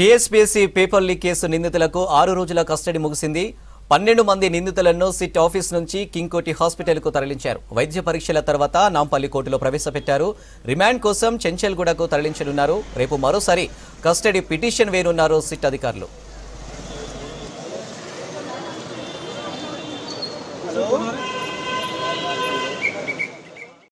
TSPSC paper leak case నిందితులకు ఆరు రోజుల కస్టడీ ముగిసింది. పన్నెండు మంది నిందితులను సిట్ ఆఫీస్ నుంచి కింగ్కోటి హాస్పిటల్కు తరలించారు. వైద్య పరీక్షల తర్వాత నాంపల్లి కోర్టులో ప్రవేశపెట్టారు. రిమాండ్ కోసం చెంచల్గూడకు తరలించనున్నారు. రేపు మరోసారి కస్టడీ పిటిషన్ వేయనున్నారు సిట్ అధికారులు.